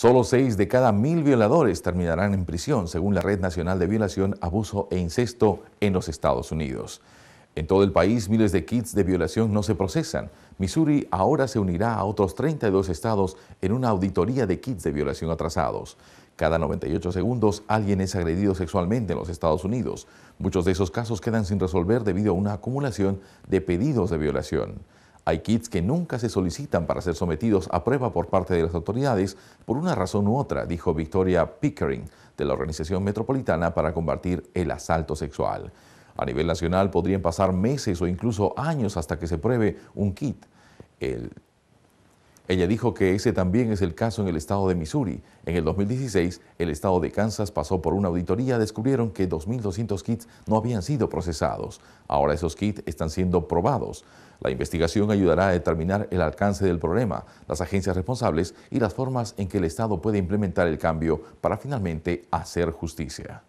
Solo seis de cada mil violadores terminarán en prisión, según la Red Nacional de Violación, Abuso e Incesto en los Estados Unidos. En todo el país, miles de kits de violación no se procesan. Missouri ahora se unirá a otros 32 estados en una auditoría de kits de violación atrasados. Cada 98 segundos alguien es agredido sexualmente en los Estados Unidos. Muchos de esos casos quedan sin resolver debido a una acumulación de pedidos de violación. Hay kits que nunca se solicitan para ser sometidos a prueba por parte de las autoridades por una razón u otra, dijo Victoria Pickering de la Organización Metropolitana para combatir el asalto sexual. A nivel nacional podrían pasar meses o incluso años hasta que se pruebe un kit. Ella dijo que ese también es el caso en el estado de Missouri. En el 2016, el estado de Kansas pasó por una auditoría, descubrieron que 2.200 kits no habían sido procesados. Ahora esos kits están siendo probados. La investigación ayudará a determinar el alcance del problema, las agencias responsables y las formas en que el Estado puede implementar el cambio para finalmente hacer justicia.